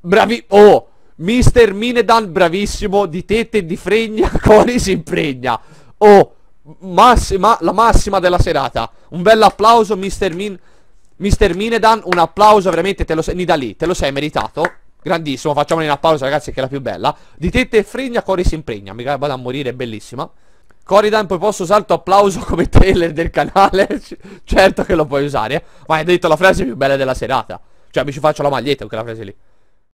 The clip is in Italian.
Bravi... Oh! Mister Minedan, bravissimo, di tette e di fregna, Cori si impregna. Oh, massima, la massima della serata. Un bel applauso, Mister Min... Mister Minedan, un applauso, veramente, te lo sei... Nidali, te lo sei meritato. Grandissimo, facciamone un applauso, ragazzi, che è la più bella. Di tette e fregna, Cori si impregna. Mi vado a morire, è bellissima. Coridan, poi posso usare il tuo applauso come trailer del canale? certo che lo puoi usare. Eh. Ma hai detto la frase più bella della serata. Cioè, mi ci faccio la maglietta con quella frase lì.